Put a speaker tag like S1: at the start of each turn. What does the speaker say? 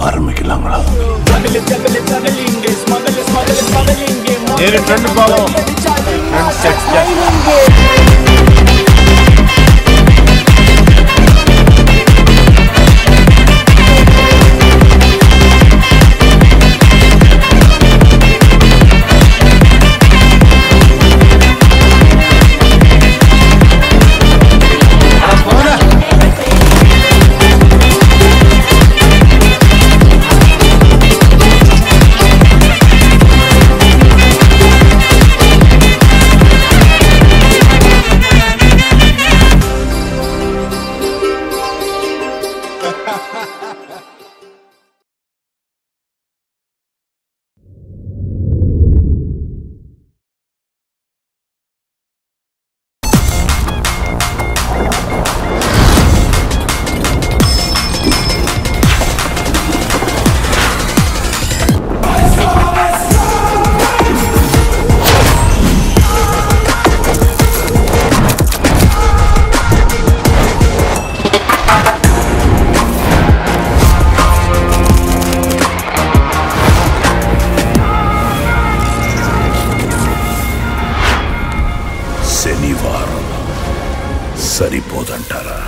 S1: ஆரம்பிக்கலாங்களா?
S2: ஏறி ட்ரெண்ட் பாவம்.
S1: సరిపోదంటారా?